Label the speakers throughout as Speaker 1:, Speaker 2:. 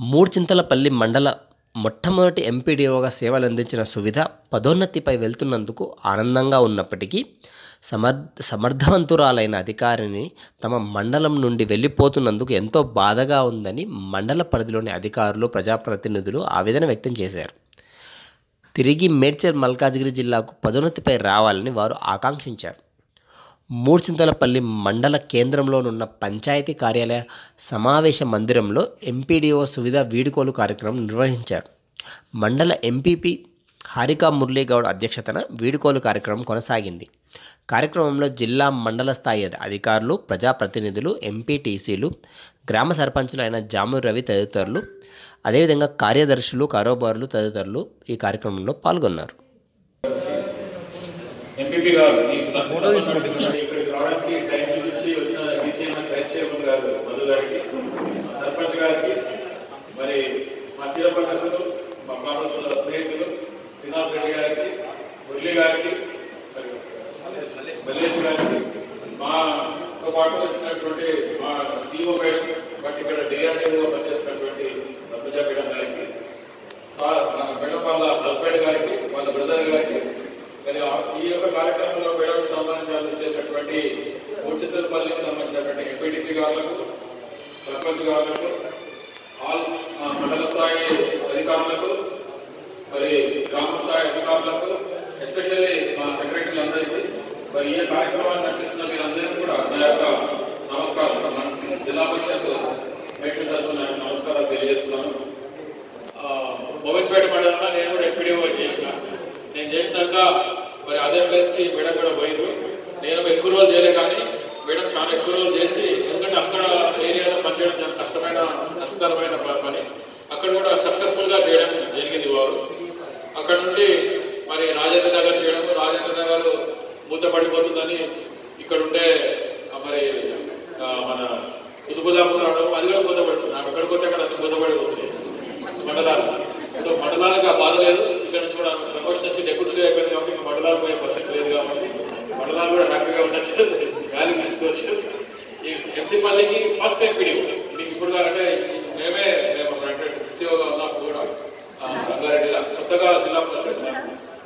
Speaker 1: మూడ్చింతలపల్లి మండల మొట్టమొదటి ఎంపీడీఓగా సేవలందించిన సువిధ పదోన్నతిపై వెళ్తున్నందుకు ఆనందంగా ఉన్నప్పటికీ సమర్ సమర్థవంతురాలైన అధికారిని తమ మండలం నుండి వెళ్ళిపోతున్నందుకు ఎంతో బాధగా ఉందని మండల పరిధిలోని అధికారులు ప్రజాప్రతినిధులు ఆవేదన వ్యక్తం చేశారు. తిరిగి మేడ్చల్ మల్కాజ్గిరి జిల్లాకు పదోన్నతిపై రావాలని వారు ఆకాంక్షించారు. మూర్చింతలపల్లి మండల కేంద్రంలోనున్న పంచాయతీ కార్యాలయ సమావేశ మందిరంలో ఎంపీడీఓ సువిధ వీడుకోలు కార్యక్రమం నిర్వహించారు. మండల ఎంపీపీ హారికా మురళీగౌడ్ అధ్యక్షతన వీడుకోలు కార్యక్రమం కొనసాగింది. కార్యక్రమంలో జిల్లా మండల స్థాయి అధికారులు ప్రజాప్రతినిధులు ఎంపీటీసీలు గ్రామ సర్పంచులు అయిన జాము రవి తదితరులు అదేవిధంగా కార్యదర్శులు కారోబారులు తదితరులు ఈ కార్యక్రమంలో పాల్గొన్నారు.
Speaker 2: ఈ సందర్భంగా ఇక్కడికి రావడానికి టైం చూపించి వచ్చిన బీసీఎంఎస్ వైస్ చైర్మన్ గారు మధు గారికి సర్పంచ్ గారికి మరి మా చీరపంచకులు మా కాంగ్రెస్ స్నేహితులు శ్రీనివాస్ రెడ్డి గారికి మురళి గారికి మల్లేష్ గారికి మాతో పాటు వచ్చినటువంటి మా సిఓ మేడం బట్ ఇక్కడ డిఆర్డీఓ పనిచేస్తున్నటువంటి ప్రజా మేడం గారికి సార్ మన మేడం వాళ్ళ హస్బెండ్ గారికి వాళ్ళ బ్రదర్ గారికి మరి ఆ- ఈ యొక్క కార్యక్రమంలో మేడం సంబంధించాలని ఇచ్చేటటువంటి మూర్చితలపల్లికి సంబంధించినటువంటి ఎంపీటీసీ గారులకు సర్పంచ్ గారులకు ఆల్ మండల స్థాయి అధికారులకు మరి గ్రామ స్థాయి అధికారులకు ఎస్పెషల్లీ మా సెక్రటరీలందరికీ మరి ఏ కార్యక్రమాన్ని నడిపిస్తున్న మీరందరికీ కూడా నా యొక్క నమస్కారం మన జిల్లా పరిషత్ మేషన్ తరఫున నమస్కారాలు తెలియజేస్తున్నాను. ఆ, మోహిన్పేట మండలంలో నేను కూడా ఎప్పుడో చేసిన. నేను చేసినాక మరి అదే ప్లేస్కి మేడం కూడా పోయింది నేను ఎక్కువ రోజులు చేయలే కానీ మేడం చాలా ఎక్కువ రోజులు చేసి ఎందుకంటే అక్కడ ఏరియాలో పనిచేయడం చాలా కష్టమైన కష్టతరమైన పని. అక్కడ కూడా సక్సెస్ఫుల్గా చేయడం జరిగింది వారు. అక్కడ నుండి మరి రాజేంద్ర నగర్ చేయడం రాజేంద్ర నగర్ మూతపడిపోతుందని పడిపోతుందని ఉండే ఆ, మరి ఆ, మన ఉదుపుదాపు రావడం అది కూడా మూతపడుతుంది నాకు ఎక్కడ పోతే అక్కడ అన్ని మూతపడిపోతుంది మండలాలు సో మండలాలకు ఆ బాధ లేదు ఇక్కడ నుంచి కూడా ప్రమోషన్ వచ్చి డెప్యూటీ అయిపోయింది కాబట్టి ఇంకా మండలాలు పోయే పరిస్థితి లేదు కాబట్టి మండలాలు కూడా హ్యాపీగా ఉండొచ్చు గాలి తీసుకోవచ్చు ఈ ఎంసీపల్లికి ఫస్ట్ ఎంపీడీ మీకు ఇప్పుడు దాకంటే మేమే మేము ఎంసీఓగా ఉన్నప్పుడు కూడా ఆ, రంగారెడ్డిలో కొత్తగా జిల్లా పరిషత్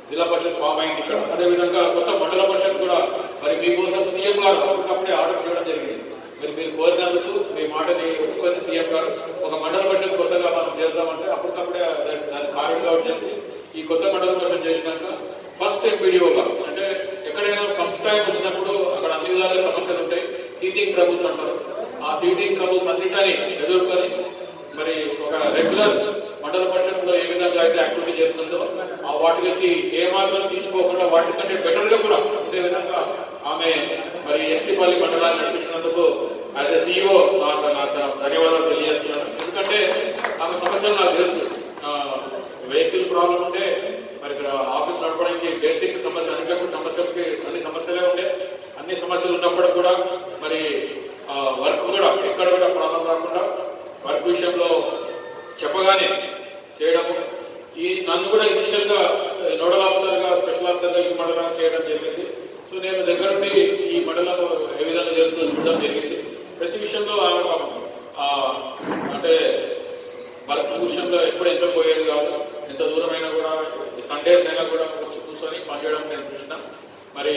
Speaker 2: జిల్లా పరిషత్ ఫామ్ అయింది ఇక్కడ అదేవిధంగా కొత్త మండల పరిషత్ కూడా మరి మీకోసం సీఎం గారు అప్పటికప్పుడే ఆర్డర్ చేయడం జరిగింది. మరి మీరు కోరినందుకు మీ మాటని ఒప్పుకొని సీఎం గారు ఒక మండల పరిషత్ కొత్తగా మనం చేద్దామంటే అప్పటికప్పుడే దాన్ని దాన్ని కార్యం అవుట్ చేసి ఈ కొత్త మండల పరిషత్ చేసినాక ఫస్ట్ ఎంపీడీఓగా అంటే ఎక్కడైనా ఫస్ట్ టైం వచ్చినప్పుడు అక్కడ అన్ని విధాలుగా సమస్యలు ఉంటాయి. టీచింగ్ ట్రబుల్స్ అంటారు. ఆ టీచింగ్ ట్రబుల్స్ అన్నిటిని ఎదుర్కొని మరి ఒక రెగ్యులర్ మండల పరిషత్లో ఏ విధంగా అయితే యాక్టివిటీ జరుగుతుందో ఆ వాటికి ఏ మాత్రం తీసుకోకుండా వాటికంటే బెటర్గా కూడా ఉండే విధంగా ఆమె మరి ఎంసీపల్లి మండలాన్ని నడిపించినందుకు యాజ్ ఎ సిఇఓ నాకు నాకు ధన్యవాదాలు తెలియజేస్తున్నాను. ఎందుకంటే ఆమె సమస్యలు నాకు తెలుసు. వెహికల్ ప్రాబ్లం ఉంటే మరి ఇక్కడ ఆఫీస్ నడపడానికి బేసిక్ సమస్య అన్ని సమస్యలకి అన్ని సమస్యలే ఉండే. అన్ని సమస్యలు ఉన్నప్పుడు కూడా మరి వర్క్ కూడా ఎక్కడ కూడా ప్రాబ్లం రాకుండా వర్క్ విషయంలో చెప్పగానే చేయడం ఈ నన్ను కూడా ఇనిషియల్గా నోడల్ ఆఫీసర్గా స్పెషల్ ఆఫీసర్గా ఈ మండలాన్ని చేయడం జరిగింది. సో నేను దగ్గరుండి ఈ మండలం ఏ విధంగా జరుగుతుందో చూడడం జరిగింది. ప్రతి విషయంలో ఆమె అంటే వర్క్ విషయంలో ఎప్పుడు ఎంత పోయేది కాదు. ఎంత దూరమైనా కూడా సండేస్ అయినా కూడా వచ్చి కూర్చొని పనిచేయడం నేను చూసిన. మరి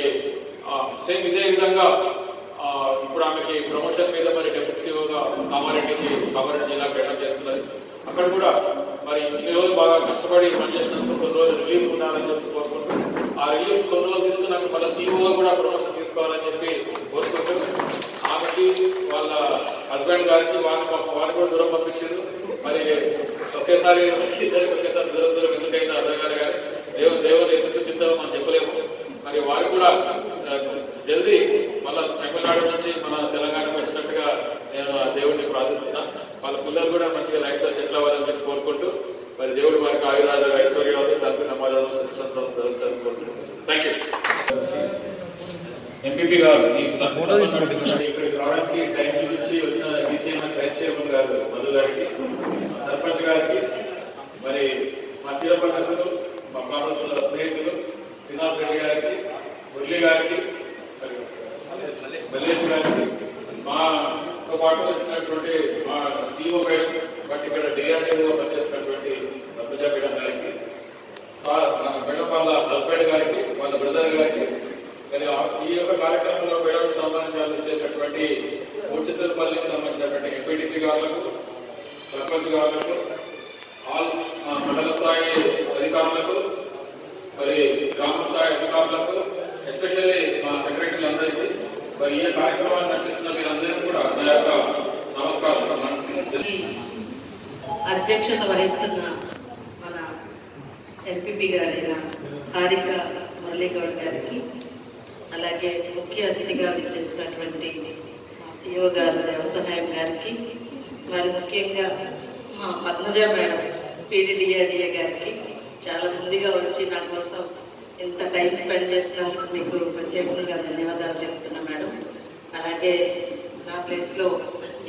Speaker 2: సేమ్ ఇదే విధంగా ఇప్పుడు ఆమెకి ప్రమోషన్ మీద మరి డెప్యూటీ సీఓగా కామారెడ్డికి కామారెడ్డి జిల్లాకు వెళ్ళడం జరుగుతున్నది. అక్కడ కూడా మరి ఇన్ని రోజులు బాగా కష్టపడి పనిచేసినందుకు కొన్ని రోజులు రిలీఫ్ ఉండాలని చెప్పి కోరుకుంటూ ఆ రిలీఫ్ కొన్ని రోజులు తీసుకున్నాక మళ్ళీ సీఈఓ కూడా ప్రమోషన్ తీసుకోవాలని చెప్పి కోరుకుంటూ ఆమెకి వాళ్ళ హస్బెండ్ గారికి వాళ్ళ వారిని కూడా దూరం పంపించారు. మరి ఒకేసారి ఇద్దరికి ఒకేసారి దూరం దూరం ఎందుకైందో అర్థం కాదు కానీ దేవుడు దేవుడు ఎందుకు చింతలో మనం చెప్పలేము. మరి వారు కూడా జల్దీ మళ్ళీ తమిళనాడు నుంచి మన తెలంగాణకు వచ్చినట్టుగా నేను దేవుడిని ప్రార్థిస్తున్నాను వాళ్ళ పిల్లలు కూడా మంచిగా లైఫ్లో సెటిల్ అవ్వాలని చెప్పి కోరుకుంటూ మరి దేవుడు వారికి ఆయురాజ ఐశ్వర్యాలు శాంతి సమాజంలో చదువుకుంటున్నాను థ్యాంక్ యూ ఎంపీపీ గారు ఇక్కడికి రావడానికి టైం చూపించి వచ్చిన బీసీఎంఎస్ వైస్ చైర్మన్ గారు మధు గారికి మా సర్పంచ్ గారికి మరి మా చీరపంచకులు మా కాంగ్రెస్ స్నేహితులు శ్రీనివాస్ రెడ్డి గారికి మురళి గారికి మల్లేష్ గారికి తో పాటు వచ్చినటువంటి మా సిఇఓ మేడం బట్ ఇక్కడ డిఆర్డీఓ పనిచేస్తున్నటువంటి రమజ మేడం గారికి సార్ మేడం వాళ్ళ హస్బెండ్ గారికి వాళ్ళ బ్రదర్ గారికి మరి ఈ యొక్క కార్యక్రమంలో మేడం సంబంధించాలని వచ్చేటటువంటి మూచితలపల్లికి సంబంధించినటువంటి ఎంపీటీసీ గారులకు సర్పంచ్ గారులకు ఆల్ మండల స్థాయి అధికారులకు మరి గ్రామ స్థాయి అధికారులకు ఎస్పెషల్లీ మా సెక్రటరీలందరికీ మరి ఏ కార్యక్రమాన్ని నడిపిస్తున్న మీరందరూ కూడా నా యొక్క నమస్కారం.
Speaker 3: అధ్యక్షత వహిస్తున్న మన ఎంపీపీ గారైన హారిక మురళీగౌడ్ గారికి అలాగే ముఖ్య అతిథిగా విచ్చేసినటువంటి మా సిఓ గారు వ్యవసాయం గారికి మరి ముఖ్యంగా మా పద్మజ మేడం పీడిడిఏడిఏ గారికి చాలా ముందుగా వచ్చి నా కోసం ఇంత టైం స్పెండ్ చేసినందుకు మీకు ప్రత్యేకంగా ధన్యవాదాలు చెప్తున్నా మేడం. అలాగే నా ప్లేస్లో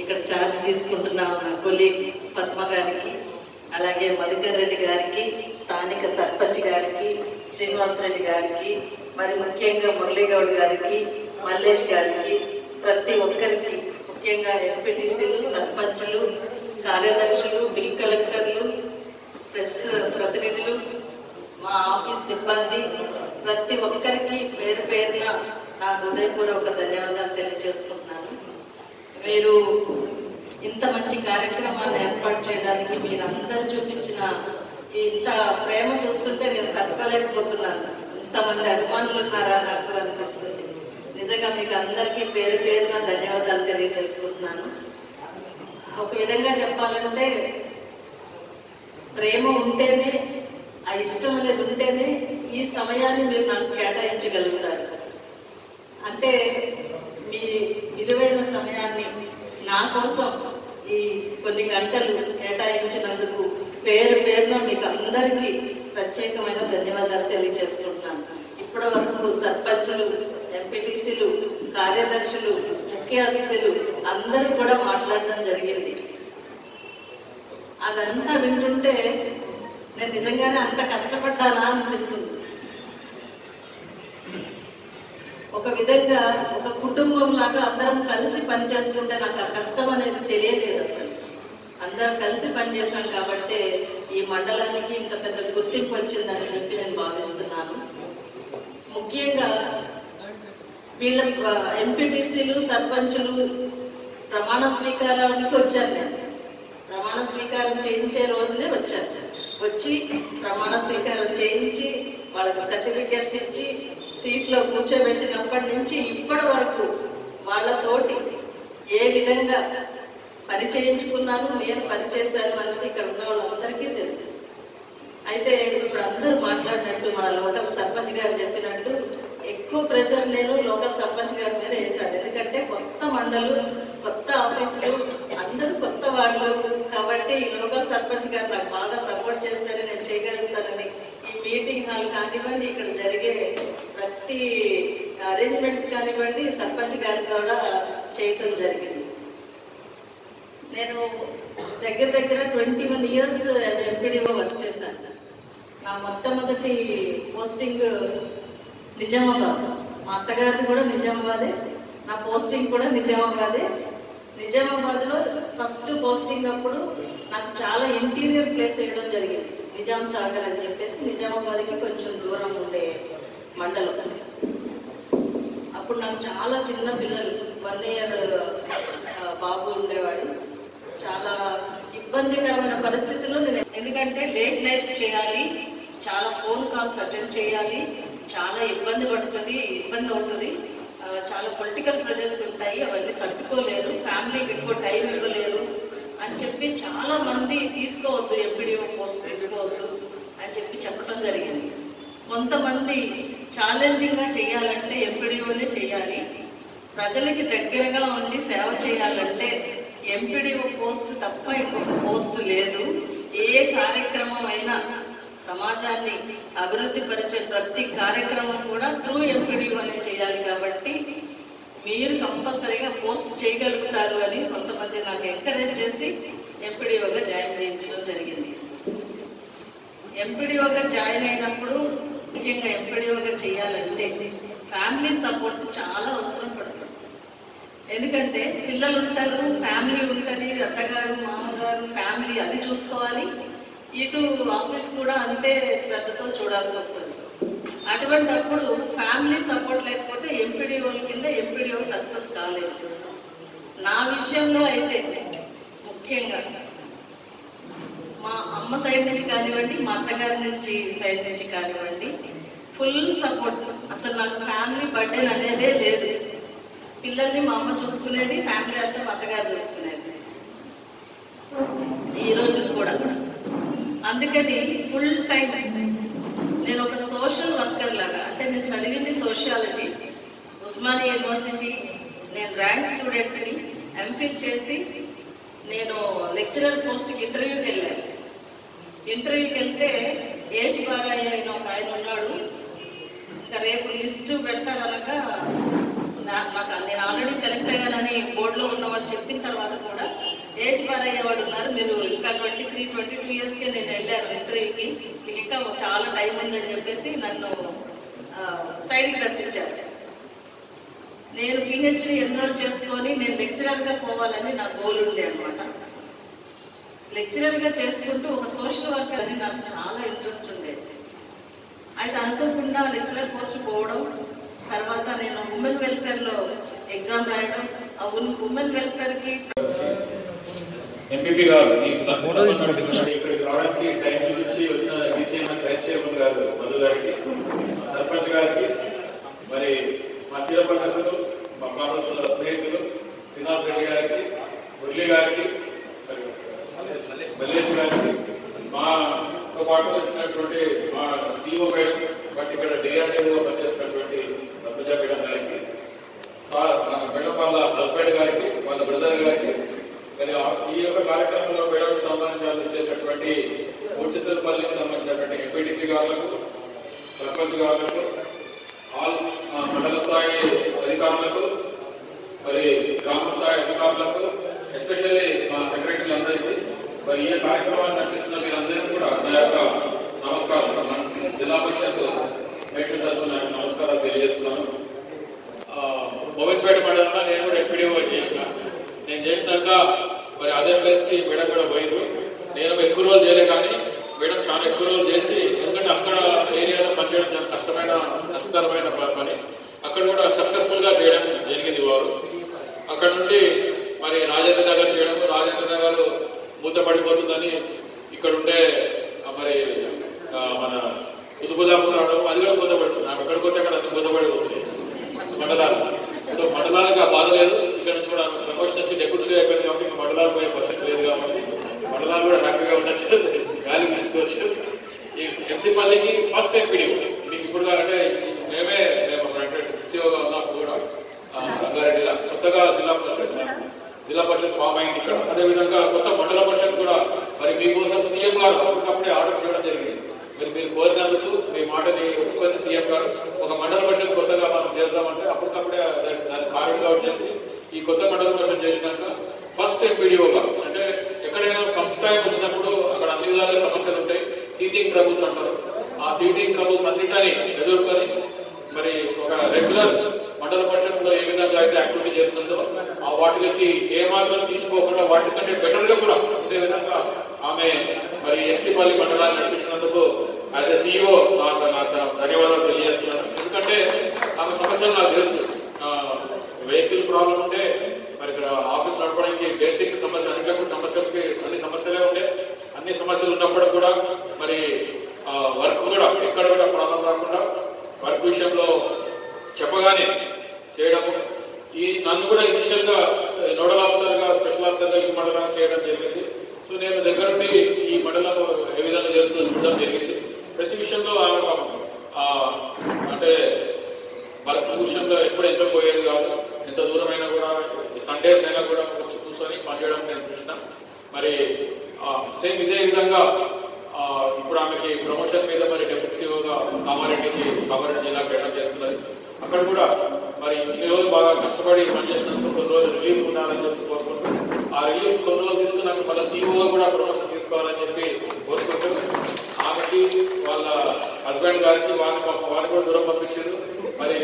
Speaker 3: ఇక్కడ ఛార్జ్ తీసుకుంటున్న నా కొలీగ్ పద్మ గారికి అలాగే మధుకర్ రెడ్డి గారికి స్థానిక సర్పంచ్ గారికి శ్రీనివాస్ రెడ్డి గారికి మరి ముఖ్యంగా మురళీగౌడ్ గారికి మల్లేష్ గారికి ప్రతి ఒక్కరికి ముఖ్యంగా ఎంపీటీసీలు సర్పంచ్లు కార్యదర్శులు బిల్ కలెక్టర్లు ప్రెస్ ప్రతినిధులు మా ఆఫీస్ సిబ్బంది ప్రతి ఒక్కరికి పేరు పేరున నా హృదయపూర్వక ధన్యవాదాలు తెలియజేసుకుంటున్నాను. మీరు ఇంత మంచి కార్యక్రమాన్ని ఏర్పాటు చేయడానికి మీరందరూ చూపించిన ఇంత ప్రేమ చూస్తుంటే నేను తట్టుకోలేకపోతున్నాను. ఇంతమంది అభిమానులు ఉన్నారా నాకు అనిపిస్తుంది. నిజంగా మీకు అందరికీ పేరు పేరున ధన్యవాదాలు తెలియజేసుకుంటున్నాను. ఒక విధంగా చెప్పాలంటే ప్రేమ ఉంటేనే ఇష్టం అనేది ఉంటేనే ఈ సమయాన్ని మీరు నాకు కేటాయించగలుగుతారు. అంటే మీ విలువైన సమయాన్ని నా కోసం ఈ కొన్ని గంటలు కేటాయించినందుకు పేరు పేరున మీకు అందరికీ ప్రత్యేకమైన ధన్యవాదాలు తెలియజేసుకుంటున్నాను. ఇప్పటి వరకు సర్పంచులు ఎంపీటీసీలు కార్యదర్శులు ముఖ్య అతిథులు అందరూ కూడా మాట్లాడడం జరిగింది. అదంతా వింటుంటే నేను నిజంగానే అంత కష్టపడ్డానా అనిపిస్తుంది. ఒక విధంగా ఒక కుటుంబం లాగా అందరం కలిసి పనిచేసుకుంటే నాకు ఆ కష్టం అనేది తెలియలేదు అసలు. అందరం కలిసి పనిచేసాం కాబట్టి ఈ మండలానికి ఇంత పెద్ద గుర్తింపు వచ్చిందని చెప్పి నేను భావిస్తున్నాను. ముఖ్యంగా వీళ్ళ ఎంపీటీసీలు సర్పంచులు ప్రమాణ స్వీకారానికి వచ్చారు. ప్రమాణ స్వీకారం చేయించే రోజునే వచ్చారు. వచ్చి ప్రమాణ స్వీకారం చేయించి వాళ్ళకి సర్టిఫికేట్స్ ఇచ్చి సీట్లో కూర్చోబెట్టినప్పటి నుంచి ఇప్పటి వరకు వాళ్ళతోటి ఏ విధంగా పని చేయించుకున్నాను నేను పని చేశాను అన్నది ఇక్కడ ఉన్న వాళ్ళందరికీ తెలుసు. అయితే ఇప్పుడు అందరూ మాట్లాడినట్టు మా లోకల్ సర్పంచ్ గారు చెప్పినట్టు ఎక్కువ ప్రెషర్ నేను లోకల్ సర్పంచ్ గారి మీద వేశాడు ఎందుకంటే కొత్త మండలు కొత్త ఆఫీసులు అందరూ కొత్త వాళ్ళు కాబట్టి ఈ లోకల్ సర్పంచ్ గారు నాకు బాగా సపోర్ట్ చేస్తారని నేను చేయగలుగుతానని ఈ మీటింగ్ హాల్ కానివ్వండి ఇక్కడ జరిగే ప్రతి అరేంజ్మెంట్స్ కానివ్వండి సర్పంచ్ గారు కూడా చేయటం జరిగింది. నేను దగ్గర దగ్గర twenty one years as MPDO work చేశాను. నా మొట్టమొదటి పోస్టింగ్ నిజామాబాద్. మా అత్తగారిది కూడా నిజామాబాదే నా పోస్టింగ్ కూడా నిజామాబాదే. నిజామాబాద్లో ఫస్ట్ పోస్టింగ్ అప్పుడు నాకు చాలా ఇంటీరియర్ ప్లేస్ వేయడం జరిగింది. నిజాం సాగర్ అని చెప్పేసి నిజామాబాద్కి కొంచెం దూరం ఉండే మండలం. అప్పుడు నాకు చాలా చిన్న పిల్లలు వన్ ఇయర్ బాబు ఉండేవాడు. చాలా ఇబ్బందికరమైన పరిస్థితుల్లో నేను ఎందుకంటే లేట్ నైట్స్ చేయాలి చాలా ఫోన్ కాల్స్ అటెండ్ చేయాలి చాలా ఇబ్బంది పడుతుంది ఇబ్బంది అవుతుంది. చాలా పొలిటికల్ ప్రెజర్స్ ఉంటాయి అవన్నీ తట్టుకోలేరు ఫ్యామిలీకి ఎక్కువ టైం ఇవ్వలేరు అని చెప్పి చాలా మంది తీసుకోవద్దు ఎంపీడీఓ పోస్ట్ తీసుకోవద్దు అని చెప్పి చెప్పడం జరిగింది. కొంతమంది ఛాలెంజింగ్గా చేయాలంటే ఎంపీడీఓనే చేయాలి. ప్రజలకి దగ్గరగా ఉండి సేవ చేయాలంటే ఎంపీడీఓ పోస్ట్ తప్ప ఇంకొక పోస్ట్ లేదు. ఏ కార్యక్రమం అయినా సమాజాన్ని అభివృద్ధి పరిచే ప్రతి కార్యక్రమం కూడా త్రూ ఎంపీడీఓ అనే చేయాలి కాబట్టి మీరు కంపల్సరీగా పోస్ట్ చేయగలుగుతారు అని కొంతమంది నాకు ఎంకరేజ్ చేసి ఎంపీడీఓగా జాయిన్ చేయించడం జరిగింది. ఎంపీడీఓగా జాయిన్ అయినప్పుడు ముఖ్యంగా ఎంపీడీఓగా చేయాలంటే ఫ్యామిలీ సపోర్ట్ చాలా అవసరం పడుతుంది. ఎందుకంటే పిల్లలు ఉంటారు ఫ్యామిలీ ఉంటుంది అత్తగారు మామగారు ఫ్యామిలీ అది చూసుకోవాలి. ఇటు ఆఫీస్ కూడా అంతే శ్రద్ధతో చూడాల్సి వస్తుంది. అటువంటప్పుడు ఫ్యామిలీ సపోర్ట్ లేకపోతే ఎంపీడీఓల కింద ఎంపీడీఓ సక్సెస్ కాలేదు. నా విషయంలో అయితే ముఖ్యంగా మా అమ్మ సైడ్ నుంచి కానివ్వండి మా అత్తగారి నుంచి సైడ్ నుంచి కానివ్వండి ఫుల్ సపోర్ట్. అసలు నాకు ఫ్యామిలీ బర్త్డే అనేదే లేదు. పిల్లల్ని మా అమ్మ చూసుకునేది ఫ్యామిలీ అంతా మా అత్తగారు చూసుకునేది. ఈ రోజు కూడా. అందుకని ఫుల్ టైం నేను ఒక సోషల్ వర్కర్ లాగా అంటే నేను చదివింది సోషియాలజీ ఉస్మానియా యూనివర్సిటీ నేను ర్యాంక్ స్టూడెంట్ని ఎంఫిల్ చేసి నేను లెక్చరర్ పోస్ట్కి ఇంటర్వ్యూకి వెళ్ళాను. ఇంటర్వ్యూకి వెళ్తే ఏజ్ బాగా అయిన ఒక ఆయన ఉన్నాడు. ఇంకా రేపు లిస్ట్ పెడతారనగా నా- నాకు నేను ఆల్రెడీ సెలెక్ట్ అయ్యానని బోర్డులో ఉన్న వాళ్ళు చెప్పిన తర్వాత కూడా ఏజ్ బార్ అయ్యేవాడు ఉన్నారు. మీరు ఇంకా ట్వంటీ త్రీ ట్వంటీ టూ ఇయర్స్కే నేను వెళ్ళాను ఇంటర్వ్యూకి. మీకు ఇంకా చాలా టైం ఉందని చెప్పేసి నన్ను సైడ్కి తప్పించారు నేను పిహెచ్డి ఎన్రోల్ చేసుకొని నేను లెక్చరర్గా పోవాలని నా గోల్ ఉండే అనమాట లెక్చరర్గా చేసుకుంటూ ఒక సోషల్ వర్కర్ అని నాకు చాలా ఇంట్రెస్ట్ ఉండేది అయితే అనుకోకుండా లెక్చరర్ పోస్ట్ పోవడం తర్వాత నేను ఉమెన్ వెల్ఫేర్లో ఎగ్జామ్ రాయడం ఆ ఉమెన్ వెల్ఫేర్కి
Speaker 2: ఎంపీపీ గారు ఇక్కడికి రావడానికి టైం నుంచి వచ్చిన వైస్ చైర్మన్ గారు మధు గారికి. మా సర్పంచ్ గారికి మరి మా చిరపరిషత్తులు మా కాంగ్రెస్ స్నేహితులు శ్రీనివాస్ రెడ్డి గారికి మురళి గారికి మల్లేష్ గారికి మాతో పాటు వచ్చినటువంటి మా సిఇఓ మేడం బట్ ఇక్కడ డిఆర్డీఓ పనిచేస్తున్నటువంటి రమజా మేడం గారికి సార్ మన మేడం వాళ్ళ హస్బెండ్ గారికి వాళ్ళ బ్రదర్ గారికి మరి ఆ- ఈ యొక్క కార్యక్రమంలో మేడం సంబంధించాలని చేసినటువంటి మూర్చితలపల్లికి సంబంధించినటువంటి ఎంపీటీసీ గారులకు సర్పంచ్ గారులకు ఆల్ మండల స్థాయి అధికారులకు మరి గ్రామ స్థాయి అధికారులకు ఎస్పెషల్లీ మా సెక్రటరీలందరికీ మరి ఏ కార్యక్రమాన్ని నడిపిస్తున్న మీరందరికీ కూడా నా యొక్క నమస్కారం. జిల్లా పరిషత్ మేషన్ తరఫున నమస్కారాలు తెలియజేస్తున్నాను. ఆ, మండలంలో నేను కూడా ఎంపీడీఓ చేసిన. నేను చేసినాక మరి అదే ప్లేస్కి మేడం కూడా పోయింది నేను ఎక్కువ రోజులు చేయలే కానీ మేడం చాలా ఎక్కువ రోజులు చేసి ఎందుకంటే అక్కడ ఏరియాలో పనిచేయడం చాలా కష్టమైన కష్టతరమైన పని. అక్కడ కూడా సక్సెస్ఫుల్గా చేయడం జరిగింది వారు. అక్కడ నుండి మరి రాజేంద్ర నగర్ చేయడం రాజేంద్ర నగర్ మూతపడిపోతుందని ఇక్కడ ఉండే మరి మన ఉదుపుదాపురం రావడం అది కూడా మూతపడుతుంది. నాకు ఎక్కడికి పోతే అక్కడ అది మూతపడి మండలాలు. సో మండలానికి ఆ బాధ లేదు. ఇక్కడ నుంచి కూడా ప్రమోషన్ వచ్చి డెప్యూటీ అయిపోయింది కాబట్టి ఇంకా మండలాలు పోయే పరిస్థితి లేదు కాబట్టి మండలాలు కూడా హ్యాపీగా ఉండొచ్చు. గాలి తీసుకోవచ్చు ఈ ఎంసీ పల్లికి ఫస్ట్ ఎంపీడీ మీకు ఇప్పుడు అంటే మేమే మేము అంటే సిఓగా ఉన్నాం కూడా. ఆ, రంగారెడ్డిలో. కొత్తగా జిల్లా పరిషత్ జిల్లా పరిషత్ ఫామ్ అయింది ఇక్కడ. అదేవిధంగా కొత్త మండల పరిషత్ కూడా మరి మీకోసం సీఎం గారు అప్పటికప్పుడే ఆర్డర్ చేయడం జరిగింది. మరి మీరు కోరినందుకు మీ మాటని ఒప్పుకొని సీఎం గారు ఒక మండల పరిషత్ కొత్తగా మనం చేద్దామంటే అప్పటికప్పుడే దాన్ని దాన్ని చేసి ఈ కొత్త మండల పరిషత్ చేసినాక ఫస్ట్ ఎంపీడీఓగా అంటే ఎక్కడైనా ఫస్ట్ టైం వచ్చినప్పుడు అక్కడ అన్ని విధాలుగా సమస్యలు ఉంటాయి. టీచింగ్ ట్రబుల్స్ అంటారు. ఆ టీచింగ్ ట్రబుల్స్ అన్నిటిని ఎదుర్కొని మరి ఒక రెగ్యులర్ మండల పరిషత్లో ఏ విధంగా అయితే యాక్టివిటీ జరుగుతుందో ఆ వాటికి ఏ తీసుకోకుండా వాటికంటే బెటర్గా కూడా ఉండే విధంగా ఆమె మరి ఎంసీపల్లి మండలాన్ని నడిపించినందుకు యాజ్ ఎ సిఇఓ నాకు నాకు ధన్యవాదాలు తెలియజేస్తున్నాను. ఎందుకంటే ఆమె సమస్యలు నాకు తెలుసు. వెహికల్ ప్రాబ్లం ఉంటే మరి ఇక్కడ ఆఫీస్ నడపడానికి బేసిక్ సమస్య అన్ని సమస్యలకి అన్ని సమస్యలే ఉండే. అన్ని సమస్యలు ఉన్నప్పుడు కూడా మరి వర్క్ కూడా ఎక్కడ కూడా ప్రాబ్లం రాకుండా వర్క్ విషయంలో చెప్పగానే చేయడం ఈ నన్ను కూడా ఇనిషియల్గా నోడల్ ఆఫీసర్గా స్పెషల్ ఆఫీసర్గా ఈ మండలాన్ని చేయడం జరిగింది. సో నేను దగ్గరుండి ఈ మండలం ఏ విధంగా జరుగుతుందో చూడడం జరిగింది. ప్రతి విషయంలో ఆమె అంటే వర్క్ విషయంలో ఎప్పుడు ఎంత పోయేది కాదు. ఎంత దూరమైనా కూడా సండేస్ అయినా కూడా వచ్చి కూర్చొని పనిచేయడం నేను చూసిన. మరి సేమ్ ఇదే విధంగా ఇప్పుడు ఆమెకి ప్రమోషన్ మీద మరి డెప్యూటీ సీఓగా కామారెడ్డికి కామారెడ్డి జిల్లాకు వెళ్ళడం జరుగుతున్నది. అక్కడ కూడా మరి ఇన్ని రోజులు బాగా కష్టపడి పనిచేసినందుకు కొన్ని రోజులు రిలీఫ్ ఉండాలని చెప్పి కోరుకుంటూ ఆ రిలీఫ్ కొన్ని రోజులు తీసుకున్నాక మళ్ళీ సీఓగా కూడా ప్రమోషన్ తీసుకోవాలని చెప్పి కోరుకుంటూ గారికి వాళ్ళ హస్బెండ్ గారికి వారిని పాపం కూడా దూరం పంపించారు. మరి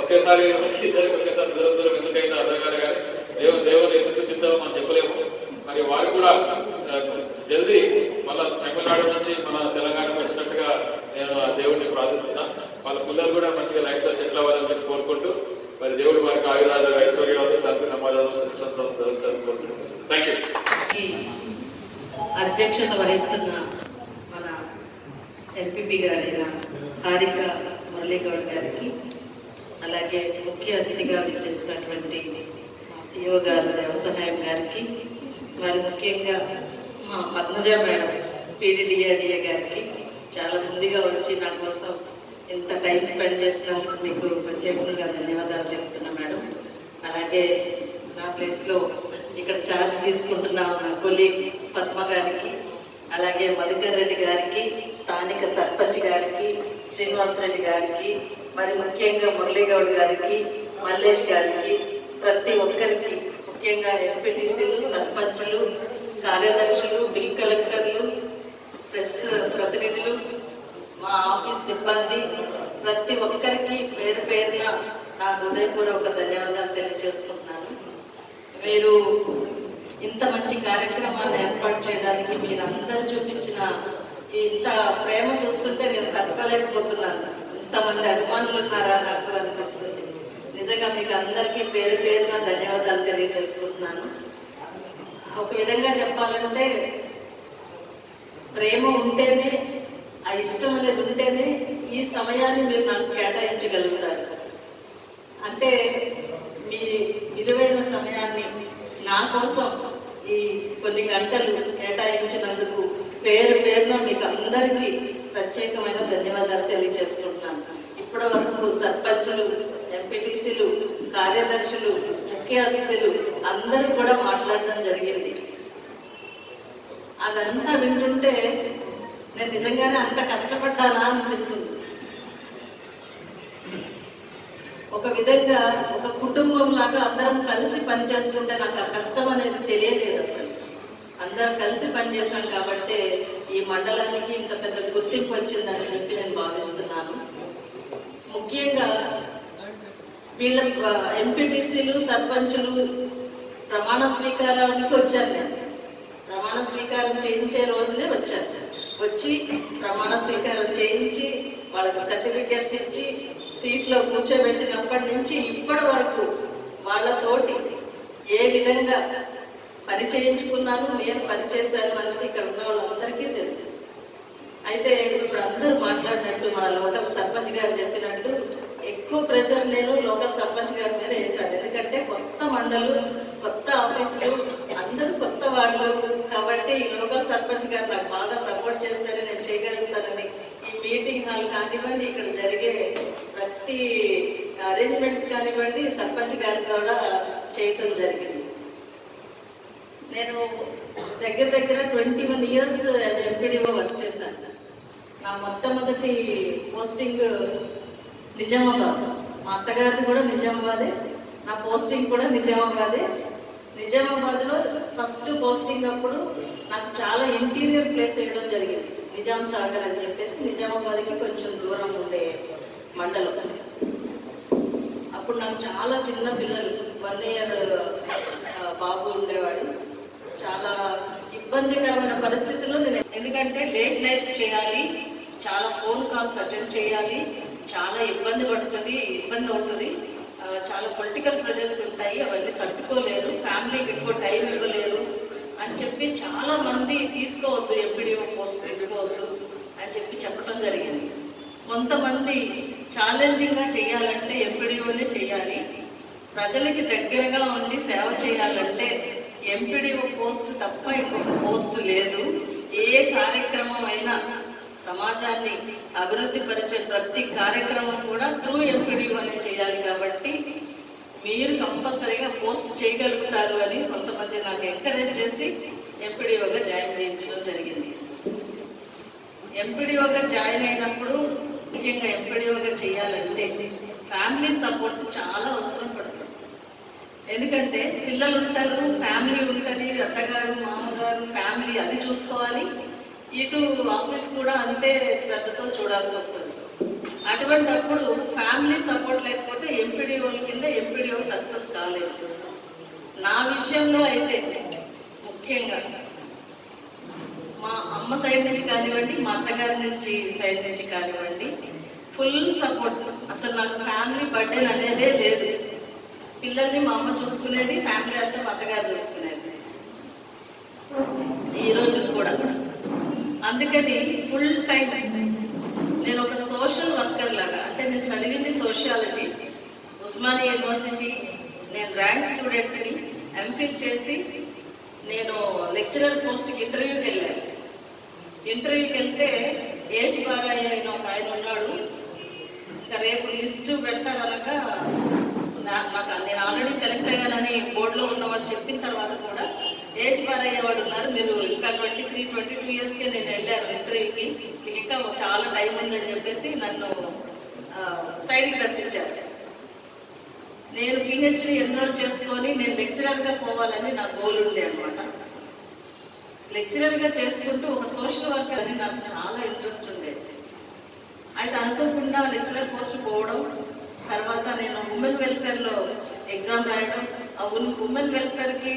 Speaker 2: ఒకేసారి ఇద్దరికి ఒకేసారి దూరం దూరం ఎందుకైందో అర్థం కాదు కానీ దేవుడు దేవుడు ఎందుకు చిత్తం మనం చెప్పలేము. మరి వారు కూడా ఆ, జల్దీ మళ్ళా తమిళనాడు నుంచి మన తెలంగాణకు వచ్చినట్టుగా నేను ఆ దేవుడిని ప్రార్థిస్తున్నా. వాళ్ళ పిల్లలు కూడా మంచిగా లైఫ్లో సెటిల్ అవ్వాలని చెప్పి కోరుకుంటూ మరి దేవుడు వారికి ఆయురాజు ఐశ్వర్యాలు శాంతి సమాజాలు సుఖ జరుగుతారని కోరుకుంటున్నాను. థ్యాంక్ యూ
Speaker 3: అధ్యక్షత వహిస్తున్న ఎంపీపీ గారైన హారిక మురళీగౌడ్ గారికి అలాగే ముఖ్య అతిథిగా విచ్చేసినటువంటి ఈఓ గారు వ్యవసాయం గారికి మరి ముఖ్యంగా మా పద్మజ మేడం పీడీడీఏడిఏ గారికి చాలా ముందుగా వచ్చి నా కోసం ఇంత టైం స్పెండ్ చేసినందుకు మీకు ప్రత్యేకంగా ధన్యవాదాలు చెప్తున్నా మేడం. అలాగే నా ప్లేస్లో ఇక్కడ ఛార్జ్ తీసుకుంటున్న నా కొలీగ్ పద్మ గారికి అలాగే మధుకర్ రెడ్డి గారికి స్థానిక సర్పంచ్ గారికి శ్రీనివాస్ రెడ్డి గారికి మరి ముఖ్యంగా మురళీగౌడ్ గారికి మల్లేష్ గారికి ప్రతి ఒక్కరికి ముఖ్యంగా ఎంపీటీసీలు సర్పంచ్లు కార్యదర్శులు బిల్ కలెక్టర్లు ప్రెస్ ప్రతినిధులు మా ఆఫీస్ సిబ్బంది ప్రతి ఒక్కరికి పేరు పేరున నా హృదయపూర్వక ధన్యవాదాలు తెలియజేసుకుంటున్నాను. మీరు ఇంత మంచి కార్యక్రమాన్ని ఏర్పాటు చేయడానికి మీరందరూ చూపించిన ఇంత ప్రేమ చూస్తుంటే నేను తట్టుకోలేకపోతున్నాను. ఇంతమంది అభిమానులు ఉన్నారా నాకు అనిపిస్తుంది. నిజంగా మీకు అందరికీ పేరు పేరుగా ధన్యవాదాలు తెలియజేసుకుంటున్నాను. ఒక విధంగా చెప్పాలంటే ప్రేమ ఉంటేనే ఆ ఇష్టం అనేది ఉంటేనే ఈ సమయాన్ని మీరు నాకు కేటాయించగలుగుతారు. అంటే మీ విలువైన సమయాన్ని నా కోసం ఈ కొన్ని గంటలు కేటాయించినందుకు పేరు పేరున మీకు అందరికీ ప్రత్యేకమైన ధన్యవాదాలు తెలియజేసుకుంటున్నాను ఇప్పటి వరకు సర్పంచులు ఎంపీటీసీలు కార్యదర్శులు ముఖ్య అతిథులు అందరూ కూడా మాట్లాడడం జరిగింది. అదంతా వింటుంటే నేను నిజంగానే అంత కష్టపడ్డానా అనిపిస్తుంది. ఒక విధంగా ఒక కుటుంబం లాగా అందరం కలిసి పనిచేసుకుంటే నాకు ఆ కష్టం అనేది తెలియలేదు అసలు. అందరం కలిసి పనిచేసాం కాబట్టి ఈ మండలానికి ఇంత పెద్ద గుర్తింపు వచ్చిందని చెప్పి నేను భావిస్తున్నాను. ముఖ్యంగా వీళ్ళ ఎంపీటీసీలు సర్పంచులు ప్రమాణ స్వీకారానికి వచ్చారు నేను. ప్రమాణ స్వీకారం చేయించే రోజునే వచ్చారు వచ్చి ప్రమాణ స్వీకారం చేయించి వాళ్ళకి సర్టిఫికేట్స్ ఇచ్చి సీట్లో కూర్చోబెట్టినప్పటి నుంచి ఇప్పటి వరకు వాళ్ళతోటి ఏ విధంగా పని చేయించుకున్నాను నేను పని చేశాను అన్నది ఇక్కడ ఉన్న వాళ్ళందరికీ తెలుసు. అయితే ఇప్పుడు అందరూ మాట్లాడినట్టు మా లోకల్ సర్పంచ్ గారు చెప్పినట్టు ఎక్కువ ప్రెషర్ నేను లోకల్ సర్పంచ్ గారి మీద వేశాను. ఎందుకంటే కొత్త మండలు కొత్త ఆఫీసులు అందరూ కొత్త వాళ్ళు కాబట్టి ఈ లోకల్ సర్పంచ్ గారు నాకు బాగా సపోర్ట్ చేస్తారని నేను చేయగలుగుతానని మీటింగ్ హాల్ కానివ్వండి ఇక్కడ జరిగే ప్రతి అరేంజ్మెంట్స్ కానివ్వండి సర్పంచ్ గారు కూడా చేయటం జరిగింది. నేను దగ్గర దగ్గర twenty one years as MPDO work చేశాను. నా మొట్టమొదటి పోస్టింగ్ నిజామాబాద్. మా అత్తగారిది కూడా నిజామాబాదే నా పోస్టింగ్ కూడా నిజామాబాదే. నిజామాబాద్లో ఫస్ట్ పోస్టింగ్ అప్పుడు నాకు చాలా ఇంటీరియర్ ప్లేస్ వేయడం జరిగింది. నిజాం సాగర్ అని చెప్పేసి నిజామాబాద్కి కొంచెం దూరం ఉండే మండలం. అప్పుడు నాకు చాలా చిన్న పిల్లలు వన్ ఇయర్ బాబు ఉండేవాడు. చాలా ఇబ్బందికరమైన పరిస్థితుల్లో నేను ఎందుకంటే లేట్ నైట్స్ చేయాలి చాలా ఫోన్ కాల్స్ అటెండ్ చేయాలి చాలా ఇబ్బంది పడుతుంది ఇబ్బంది అవుతుంది. చాలా పొలిటికల్ ప్రెజర్స్ ఉంటాయి అవన్నీ తట్టుకోలేరు ఫ్యామిలీకి ఎక్కువ టైం ఇవ్వలేరు. అని చెప్పి చాలా మంది తీసుకోవద్దు ఎంపీడీఓ పోస్ట్ తీసుకోవద్దు అని చెప్పి చెప్పడం జరిగింది. కొంతమంది ఛాలెంజింగ్గా చేయాలంటే ఎంపీడీఓనే చేయాలి. ప్రజలకి దగ్గరగా ఉండి సేవ చేయాలంటే ఎంపీడీఓ పోస్ట్ తప్ప ఇంకొక పోస్ట్ లేదు. ఏ కార్యక్రమం అయినా సమాజాన్ని అభివృద్ధి పరిచే ప్రతి కార్యక్రమం కూడా త్రూ ఎంపీడీఓనే చేయాలి కాబట్టి మీరు కంపల్సరీగా పోస్ట్ చేయగలుగుతారు అని కొంతమంది నాకు ఎంకరేజ్ చేసి ఎంపీడీఓగా జాయిన్ చేయించడం జరిగింది. ఎంపీడీఓగా జాయిన్ అయినప్పుడు ముఖ్యంగా ఎంపీడీఓగా చేయాలంటే ఫ్యామిలీ సపోర్ట్ చాలా అవసరం పడుతుంది. ఎందుకంటే పిల్లలు ఉంటారు ఫ్యామిలీ ఉంటుంది అత్తగారు మామగారు ఫ్యామిలీ అది చూసుకోవాలి. ఇటు ఆఫీస్ కూడా అంతే శ్రద్ధతో చూడాల్సి వస్తుంది. అటువంటిప్పుడు ఫ్యామిలీ సపోర్ట్ లేకపోతే ఎంపీడీఓల కింద ఎంపీడీఓ సక్సెస్ కాలేదు నా విషయంలో అయితే ముఖ్యంగా మా అమ్మ సైడ్ నుంచి కానివ్వండి మా అత్తగారి నుంచి సైడ్ నుంచి కానివ్వండి ఫుల్ సపోర్ట్ అసలు నాకు ఫ్యామిలీ బర్త్డే అనేదే లేదు. పిల్లల్ని మా అమ్మ చూసుకునేది ఫ్యామిలీ అంతా మా అత్తగారు చూసుకునేది. ఈ రోజు కూడా. అందుకని ఫుల్ టైం నేను ఒక సోషల్ వర్కర్ లాగా అంటే నేను చదివింది సోషియాలజీ ఉస్మానియా యూనివర్సిటీ నేను ర్యాంక్ స్టూడెంట్ని ఎంఫిల్ చేసి నేను లెక్చరర్ పోస్ట్కి ఇంటర్వ్యూకి వెళ్ళాను ఇంటర్వ్యూకి వెళ్తే ఏజ్ బాగా అయిన ఒక ఆయన ఉన్నాడు. ఇంకా రేపు లిస్ట్ పెడతారనగా నా- నాకు నేను ఆల్రెడీ సెలెక్ట్ అయ్యానని బోర్డులో ఉన్నవాడు చెప్పిన తర్వాత కూడా ఏజ్ బార్ అయ్యేవాడు ఉన్నారు. మీరు ఇంకా ట్వంటీ త్రీ ట్వంటీ టూ ఇయర్స్కే నేను వెళ్ళాను ఇంటర్వ్యూకి. మీకు ఇంకా చాలా టైం ఉందని చెప్పేసి నన్ను సైడ్కి తప్పించారు నేను పిహెచ్డి ఎన్రోల్ చేసుకొని నేను లెక్చరర్గా పోవాలని నా గోల్ ఉండే అనమాట లెక్చరర్గా చేసుకుంటూ ఒక సోషల్ వర్కర్ అని నాకు చాలా ఇంట్రెస్ట్ ఉండేది అయితే అనుకోకుండా లెక్చరర్ పోస్ట్ పోవడం తర్వాత నేను ఉమెన్ వెల్ఫేర్లో ఎగ్జామ్ రాయడం ఆ ఉమెన్ వెల్ఫేర్కి